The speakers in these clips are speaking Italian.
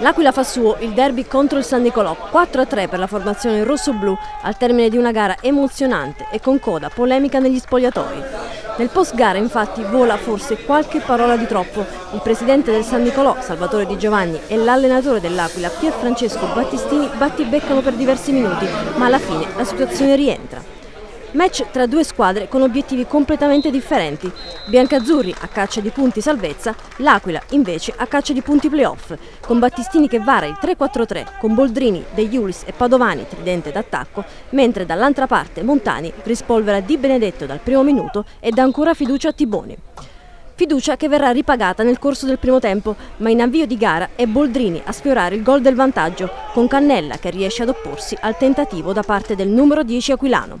L'Aquila fa suo il derby contro il San Nicolò, 4-3 per la formazione rosso-blu al termine di una gara emozionante e con coda polemica negli spogliatoi. Nel post gara infatti vola forse qualche parola di troppo. Il presidente del San Nicolò, Salvatore Di Giovanni, e l'allenatore dell'Aquila, Pier Francesco Battistini, battibeccano per diversi minuti, ma alla fine la situazione rientra. Match tra due squadre con obiettivi completamente differenti. Biancazzurri a caccia di punti salvezza, l'Aquila invece a caccia di punti playoff, con Battistini che vara il 3-4-3, con Boldrini, De Iulis e Padovani tridente d'attacco, mentre dall'altra parte Montani rispolvera Di Benedetto dal primo minuto e dà ancora fiducia a Tiboni. Fiducia che verrà ripagata nel corso del primo tempo, ma in avvio di gara è Boldrini a sfiorare il gol del vantaggio, con Cannella che riesce ad opporsi al tentativo da parte del numero 10 aquilano.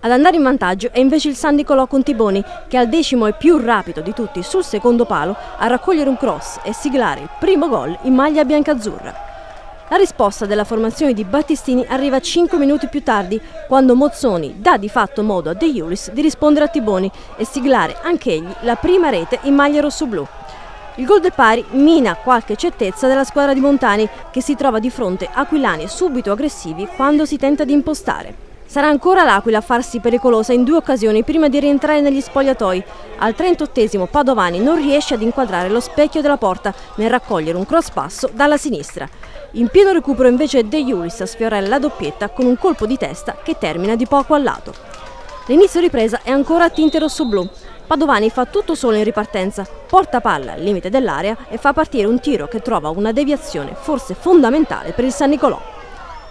Ad andare in vantaggio è invece il San Nicolò Contiboni, che al decimo è più rapido di tutti sul secondo palo a raccogliere un cross e siglare il primo gol in maglia biancazzurra. La risposta della formazione di Battistini arriva 5 minuti più tardi, quando Mozzoni dà di fatto modo a De Iulis di rispondere a Tiboni e siglare anch'egli la prima rete in maglia rossoblù. Il gol del pari mina qualche certezza della squadra di Montani, che si trova di fronte a aquilani subito aggressivi quando si tenta di impostare. Sarà ancora l'Aquila a farsi pericolosa in due occasioni prima di rientrare negli spogliatoi. Al 38 Padovani non riesce ad inquadrare lo specchio della porta nel raccogliere un cross passo dalla sinistra. In pieno recupero invece De Iulis a sfiorare la doppietta con un colpo di testa che termina di poco al lato. L'inizio ripresa è ancora a tinte rosso-blu. Padovani fa tutto solo in ripartenza, porta palla al limite dell'area e fa partire un tiro che trova una deviazione forse fondamentale per il San Nicolò.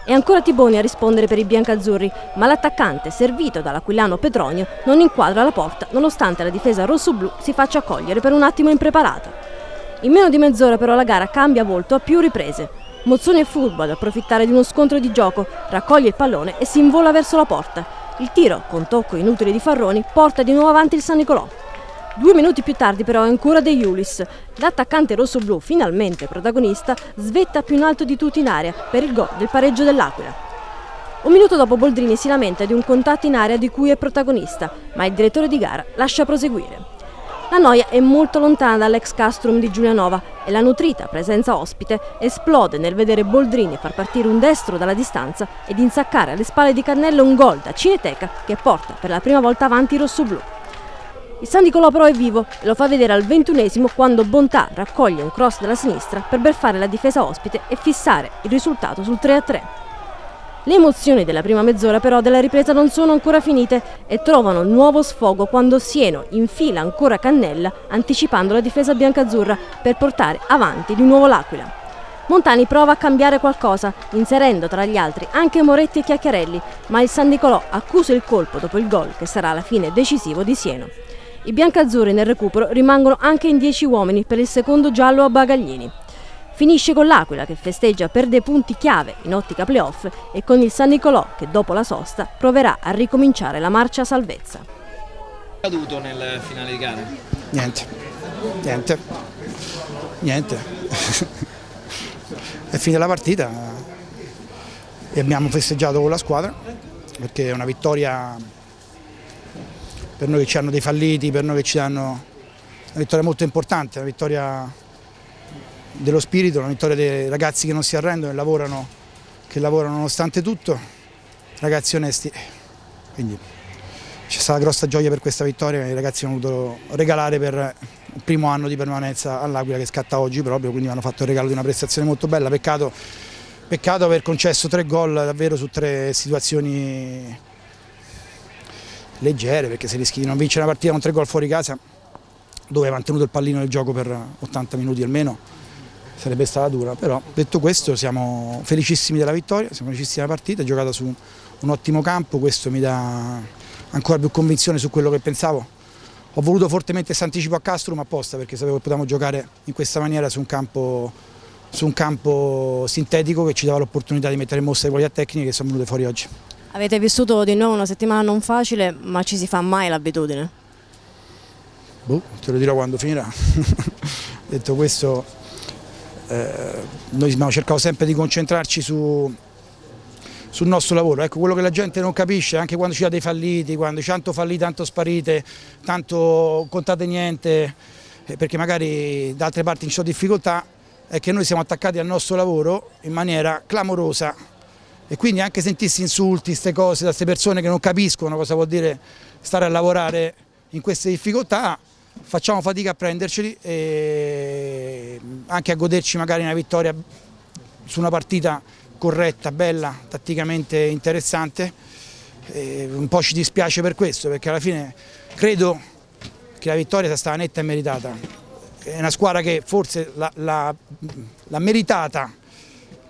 È ancora Tiboni a rispondere per i biancazzurri, ma l'attaccante, servito dall'aquilano Petronio, non inquadra la porta nonostante la difesa rossoblu si faccia cogliere per un attimo impreparata. In meno di mezz'ora però la gara cambia volto a più riprese. Mozzoni è furbo ad approfittare di uno scontro di gioco, raccoglie il pallone e si invola verso la porta. Il tiro, con tocco inutile di Farroni, porta di nuovo avanti il San Nicolò. Due minuti più tardi però è ancora De Iulis. L'attaccante rosso-blu, finalmente protagonista, svetta più in alto di tutti in area per il gol del pareggio dell'Aquila. Un minuto dopo Boldrini si lamenta di un contatto in area di cui è protagonista, ma il direttore di gara lascia proseguire. La noia è molto lontana dall'ex castrum di Giulianova e la nutrita presenza ospite esplode nel vedere Boldrini far partire un destro dalla distanza ed insaccare alle spalle di Cannello un gol da Cineteca che porta per la prima volta avanti i rossoblù. Il San Nicolò però è vivo e lo fa vedere al ventunesimo quando Bontà raccoglie un cross dalla sinistra per berfare la difesa ospite e fissare il risultato sul 3-3. Le emozioni della prima mezz'ora però della ripresa non sono ancora finite e trovano nuovo sfogo quando Sieno infila ancora Cannella anticipando la difesa biancazzurra per portare avanti di nuovo l'Aquila. Montani prova a cambiare qualcosa, inserendo tra gli altri anche Moretti e Chiacchiarelli, ma il San Nicolò accusa il colpo dopo il gol che sarà alla fine decisivo di Sieno. I biancazzurri nel recupero rimangono anche in 10 uomini per il secondo giallo a Bagaglini. Finisce con l'Aquila che festeggia per dei punti chiave in ottica playoff e con il San Nicolò che dopo la sosta proverà a ricominciare la marcia salvezza. Che è caduto nel finale di gara? Niente, niente, niente. è finita la partita e abbiamo festeggiato con la squadra perché è una vittoria per noi che ci hanno dei falliti, per noi che ci danno una vittoria molto importante, una vittoria dello spirito, una vittoria dei ragazzi che non si arrendono e lavorano, che lavorano nonostante tutto, ragazzi onesti. Quindi c'è stata grossa gioia per questa vittoria che i ragazzi hanno voluto regalare per il primo anno di permanenza all'Aquila che scatta oggi proprio, quindi hanno fatto il regalo di una prestazione molto bella, peccato, peccato aver concesso tre gol davvero su tre situazioni leggere perché se rischi di non vincere una partita con tre gol fuori casa dove hai mantenuto il pallino del gioco per 80 minuti almeno sarebbe stata dura, però detto questo siamo felicissimi della vittoria, siamo felicissimi della partita, giocata su un ottimo campo, questo mi dà ancora più convinzione su quello che pensavo. Ho voluto fortemente questo anticipo a Castrum apposta perché sapevo che potevamo giocare in questa maniera su un campo, su un campo sintetico che ci dava l'opportunità di mettere in mostra le qualità tecniche che sono venute fuori oggi. Avete vissuto di nuovo una settimana non facile, ma ci si fa mai l'abitudine? Boh, te lo dirò quando finirà. Detto questo, eh, noi abbiamo cercato sempre di concentrarci su, sul nostro lavoro. Ecco, quello che la gente non capisce, anche quando ci ha dei falliti, quando ci tanto falliti, tanto sparite, tanto contate niente, eh, perché magari da altre parti ci sono difficoltà, è che noi siamo attaccati al nostro lavoro in maniera clamorosa e quindi anche sentirsi insulti, queste cose da queste persone che non capiscono cosa vuol dire stare a lavorare in queste difficoltà, facciamo fatica a prenderceli e anche a goderci magari una vittoria su una partita corretta, bella, tatticamente interessante. E un po' ci dispiace per questo perché alla fine credo che la vittoria sia stata netta e meritata. È una squadra che forse l'ha meritata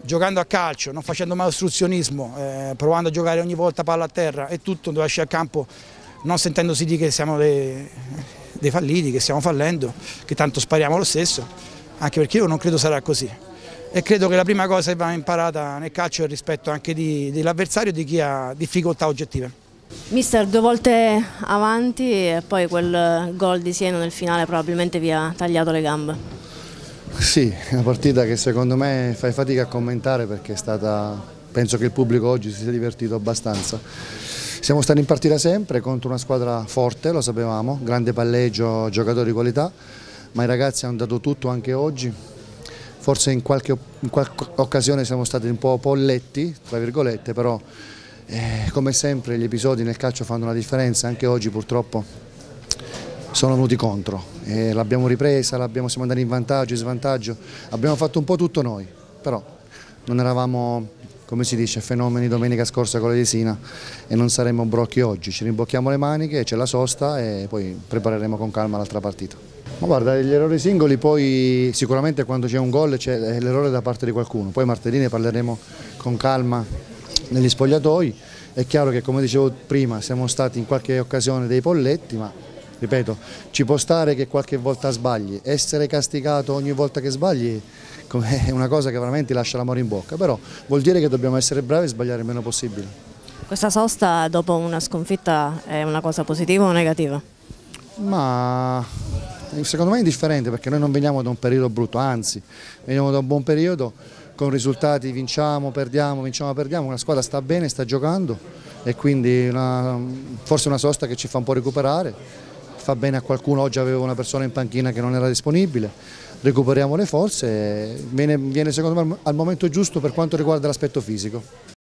giocando a calcio, non facendo mai ostruzionismo, eh, provando a giocare ogni volta palla a terra e tutto, dove esce al campo non sentendosi dire che siamo dei, dei falliti, che stiamo fallendo, che tanto spariamo lo stesso, anche perché io non credo sarà così. E credo che la prima cosa che va imparata nel calcio è il rispetto anche dell'avversario e di chi ha difficoltà oggettive. Mister, due volte avanti e poi quel gol di Siena nel finale probabilmente vi ha tagliato le gambe. Sì, una partita che secondo me fai fatica a commentare perché è stata, penso che il pubblico oggi si sia divertito abbastanza. Siamo stati in partita sempre contro una squadra forte, lo sapevamo, grande palleggio, giocatori di qualità, ma i ragazzi hanno dato tutto anche oggi. Forse in qualche, in qualche occasione siamo stati un po' polletti, tra virgolette, però eh, come sempre gli episodi nel calcio fanno la differenza, anche oggi purtroppo sono venuti contro, l'abbiamo ripresa, siamo andati in vantaggio, in svantaggio, abbiamo fatto un po' tutto noi, però non eravamo, come si dice, fenomeni domenica scorsa con la Desina e non saremo brocchi oggi, ci rimbocchiamo le maniche, c'è la sosta e poi prepareremo con calma l'altra partita. Ma guarda, gli errori singoli poi sicuramente quando c'è un gol c'è l'errore da parte di qualcuno, poi martedì ne parleremo con calma negli spogliatoi, è chiaro che come dicevo prima siamo stati in qualche occasione dei polletti, ma ripeto, ci può stare che qualche volta sbagli, essere castigato ogni volta che sbagli è una cosa che veramente lascia l'amore in bocca, però vuol dire che dobbiamo essere bravi e sbagliare il meno possibile. Questa sosta dopo una sconfitta è una cosa positiva o negativa? Ma secondo me è indifferente perché noi non veniamo da un periodo brutto, anzi veniamo da un buon periodo con risultati vinciamo, perdiamo, vinciamo, perdiamo, una squadra sta bene, sta giocando e quindi una, forse una sosta che ci fa un po' recuperare fa bene a qualcuno, oggi avevo una persona in panchina che non era disponibile, recuperiamo le forze, viene, viene secondo me al momento giusto per quanto riguarda l'aspetto fisico.